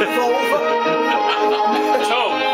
it's over. Tom,